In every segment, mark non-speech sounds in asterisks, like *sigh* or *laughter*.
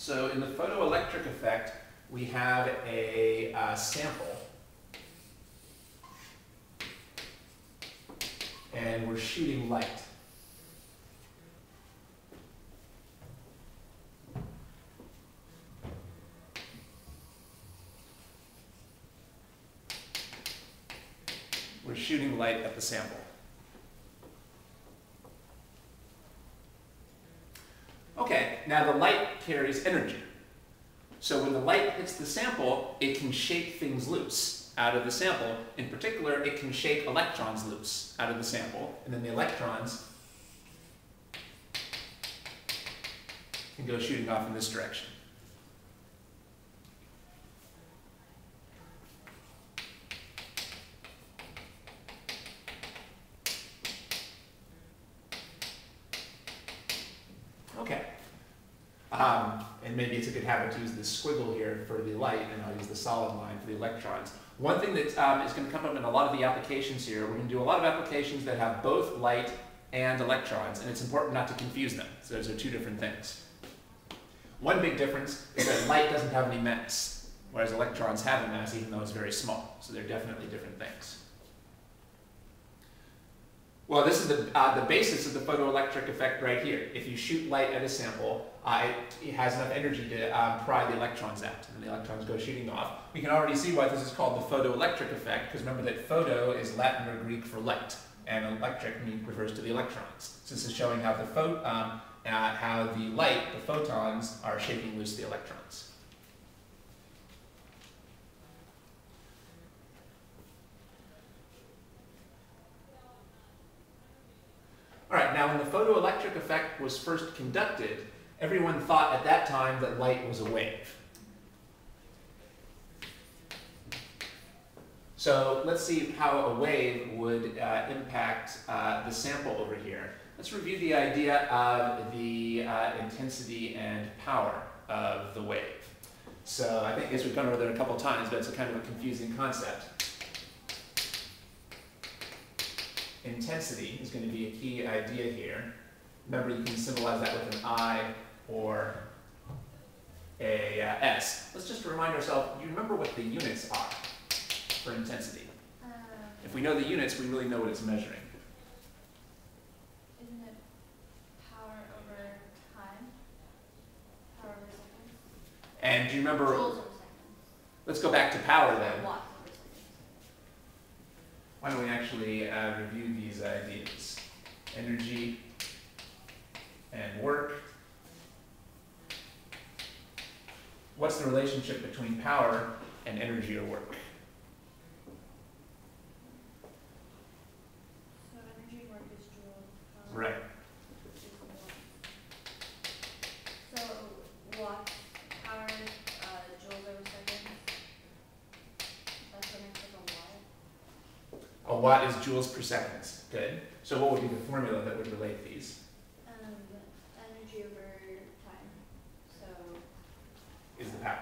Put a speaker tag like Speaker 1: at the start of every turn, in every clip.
Speaker 1: So in the photoelectric effect, we have a uh, sample. And we're shooting light. We're shooting light at the sample. Okay, now the light carries energy. So when the light hits the sample, it can shake things loose out of the sample. In particular, it can shake electrons loose out of the sample, and then the electrons can go shooting off in this direction. Okay. And maybe it's a good habit to use this squiggle here for the light, and I'll use the solid line for the electrons. One thing that um, is going to come up in a lot of the applications here, we're going to do a lot of applications that have both light and electrons, and it's important not to confuse them. So those are two different things. One big difference is that light doesn't have any mass, whereas electrons have a mass even though it's very small. So they're definitely different things. Well, this is the, uh, the basis of the photoelectric effect right here. If you shoot light at a sample, uh, it, has enough energy to um, pry the electrons out, and the electrons go shooting off. We can already see why this is called the photoelectric effect, because remember that photo is Latin or Greek for light, and electric refers to the electrons. So this is showing how the, um, uh, how the light, the photons, are shaking loose the electrons. All right, now when the photoelectric effect was first conducted, everyone thought at that time that light was a wave. So let's see how a wave would uh, impact uh, the sample over here. Let's review the idea of the uh, intensity and power of the wave. So I think, guess we've gone over there a couple times, but it's a kind of a confusing concept. intensity is going to be a key idea here. Remember, you can symbolize that with an I or a uh, S. Let's just remind ourselves, do you remember what the units are for intensity? Um, if we know the units, we really know what it's measuring.
Speaker 2: Isn't it power over time? Power over seconds?
Speaker 1: And do you remember?
Speaker 2: Joules over.
Speaker 1: Let's go back to power then.
Speaker 2: Watt.
Speaker 1: Why don't we actually uh, review these ideas? Energy and work. What's the relationship between power and energy or work?
Speaker 2: So energy work is joule.
Speaker 1: Right.
Speaker 2: So watt power, uh, joules over seconds. That's what makes it a watt.
Speaker 1: A watt is joules per second. Good. So what would be the formula that would relate these?
Speaker 2: Um, energy over time. So
Speaker 1: Is the power.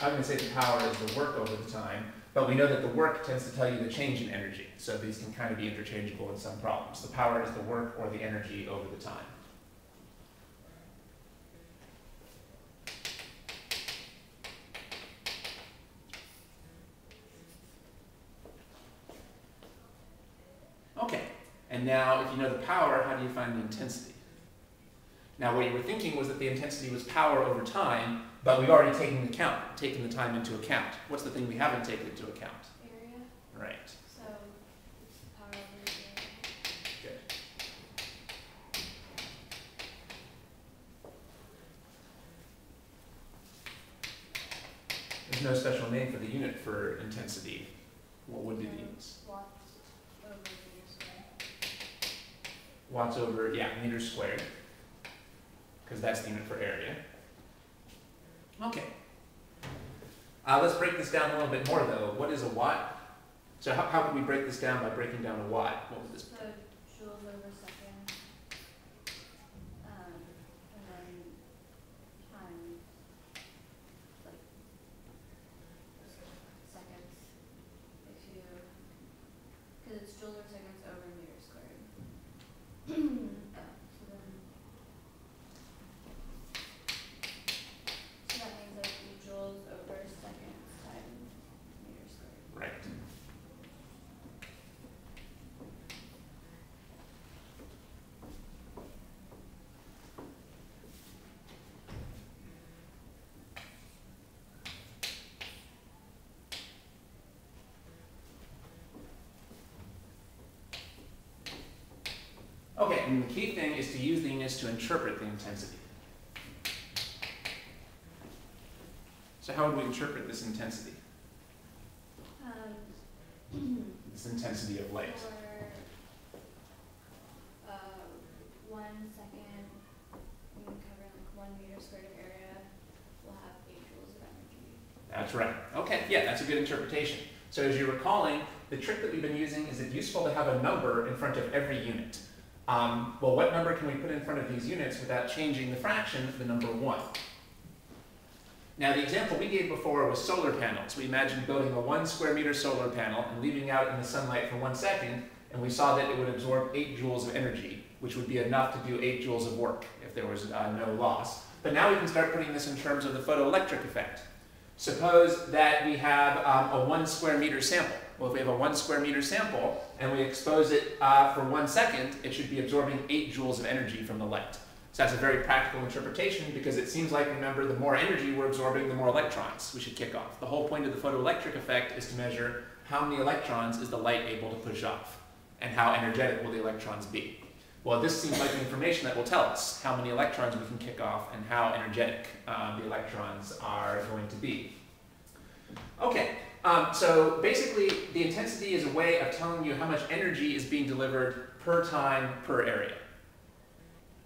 Speaker 1: I'm going to say the power is the work over the time, but we know that the work tends to tell you the change in energy. So these can kind of be interchangeable in some problems. The power is the work or the energy over the time. Okay, and now if you know the power, how do you find the intensity? Now what you were thinking was that the intensity was power over time, but we've already taken the count, taken the time into account. What's the thing we haven't taken into account?
Speaker 2: area.
Speaker 1: Right.
Speaker 2: So it's power over area.
Speaker 1: Good. There's no special name for the unit for intensity. What would be the um, units?
Speaker 2: Watts over meter squared.
Speaker 1: Watts over, yeah, meters squared. Because that's the unit for area. Okay. Uh, let's break this down a little bit more though. What is a watt? So how, how can we break this down by breaking down a watt? What would this
Speaker 2: So joules over second. Um, and then times like seconds. If you, because it's joules over seconds over meter squared. Uh, so then
Speaker 1: Okay, and the key thing is to use the units to interpret the intensity. So how would we interpret this intensity?
Speaker 2: Um, *clears throat*
Speaker 1: This intensity of light.
Speaker 2: for, uh, one second, we can cover like one meter squared of area, we'll have eight joules of energy.
Speaker 1: That's right. Okay, yeah, that's a good interpretation. So as you're recalling, the trick that we've been using is it's useful to have a number in front of every unit. Um, well, what number can we put in front of these units without changing the fraction of the number one? Now, the example we gave before was solar panels. We imagined building a one square meter solar panel and leaving out in the sunlight for one second, and we saw that it would absorb eight joules of energy, which would be enough to do eight joules of work if there was uh, no loss. But now we can start putting this in terms of the photoelectric effect. Suppose that we have um, a one square meter sample. Well, if we have a one square meter sample and we expose it uh, for one second, it should be absorbing eight joules of energy from the light. So that's a very practical interpretation because it seems like, remember, the more energy we're absorbing, the more electrons we should kick off. The whole point of the photoelectric effect is to measure how many electrons is the light able to push off and how energetic will the electrons be. Well, this seems like information that will tell us how many electrons we can kick off and how energetic um, the electrons are going to be. Okay, um, so basically the intensity is a way of telling you how much energy is being delivered per time per area.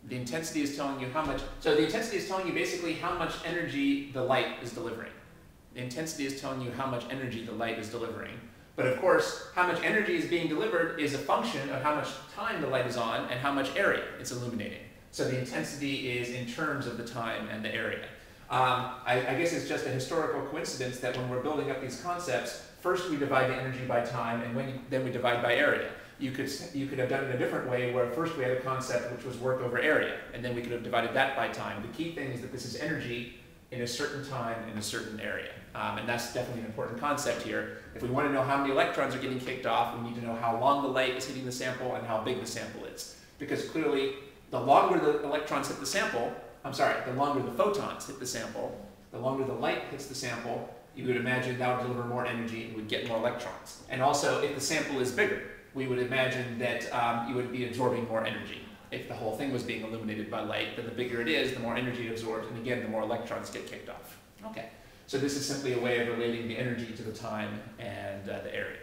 Speaker 1: The intensity is telling you how much, so the intensity is telling you basically how much energy the light is delivering. The intensity is telling you how much energy the light is delivering. But of course, how much energy is being delivered is a function of how much time the light is on and how much area it's illuminating. So the intensity is in terms of the time and the area. Um, I, I guess it's just a historical coincidence that when we're building up these concepts, first we divide the energy by time and when, then we divide by area. You could, you could have done it a different way where first we had a concept which was work over area, and then we could have divided that by time. The key thing is that this is energy in a certain time in a certain area. Um, and that's definitely an important concept here. If we want to know how many electrons are getting kicked off, we need to know how long the light is hitting the sample and how big the sample is. Because clearly, the longer the electrons hit the sample, I'm sorry, the longer the photons hit the sample, the longer the light hits the sample, you would imagine that would deliver more energy and would get more electrons. And also, if the sample is bigger, we would imagine that um, you would be absorbing more energy. If the whole thing was being illuminated by light, then the bigger it is, the more energy it absorbs, and again, the more electrons get kicked off. Okay, so this is simply a way of relating the energy to the time and uh, the area.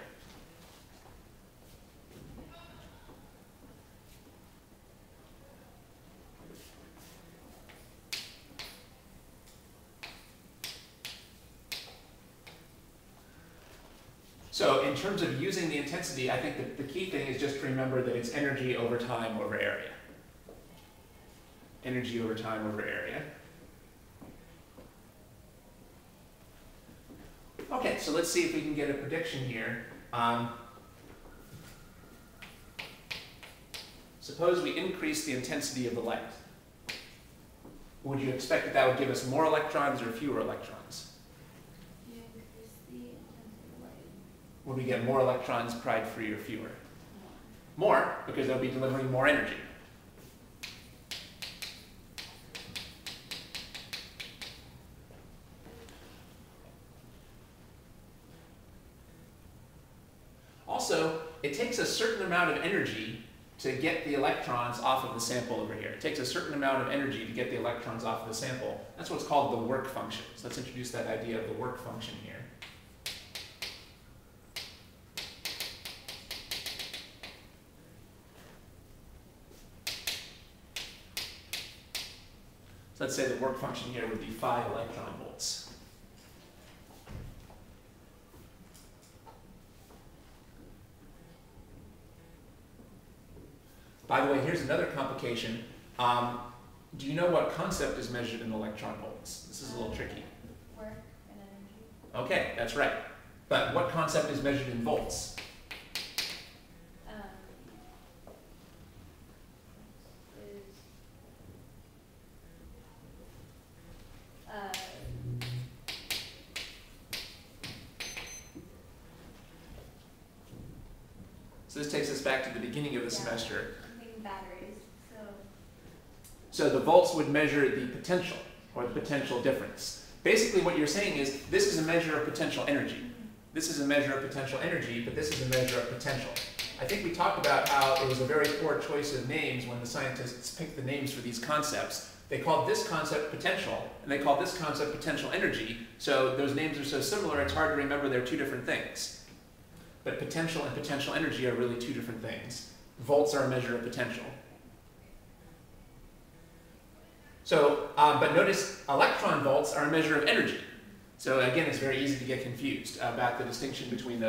Speaker 1: So in terms of using the intensity, I think the key thing is just to remember that it's energy over time over area. Energy over time over area. Okay, so let's see if we can get a prediction here. Um, suppose we increase the intensity of the light. Would you expect that that would give us more electrons or fewer electrons?
Speaker 2: You increase the intensity of light
Speaker 1: Would we get more electrons pried free or fewer?
Speaker 2: more.
Speaker 1: Because they'll be delivering more energy. Also, it takes a certain amount of energy to get the electrons off of the sample over here. It takes a certain amount of energy to get the electrons off of the sample. That's what's called the work function. So let's introduce that idea of the work function here. So let's say the work function here would be 5 electron volts. By the way, here's another complication. Um, do you know what concept is measured in electron volts? This is a little tricky.
Speaker 2: Work and energy.
Speaker 1: Okay, that's right. But what concept is measured in volts?
Speaker 2: Um, is, uh,
Speaker 1: So this takes us back to the beginning of the
Speaker 2: Yeah.
Speaker 1: Semester.
Speaker 2: Batteries, so,
Speaker 1: So the volts would measure the potential or the potential difference. Basically, what you're saying is this is a measure of potential energy. This is a measure of potential energy, but this is a measure of potential. I think we talked about how it was a very poor choice of names when the scientists picked the names for these concepts. They called this concept potential, and they called this concept potential energy. So those names are so similar, it's hard to remember they're two different things. But potential and potential energy are really two different things. Volts are a measure of potential. So, um, but notice electron volts are a measure of energy. So again, it's very easy to get confused about the distinction between those.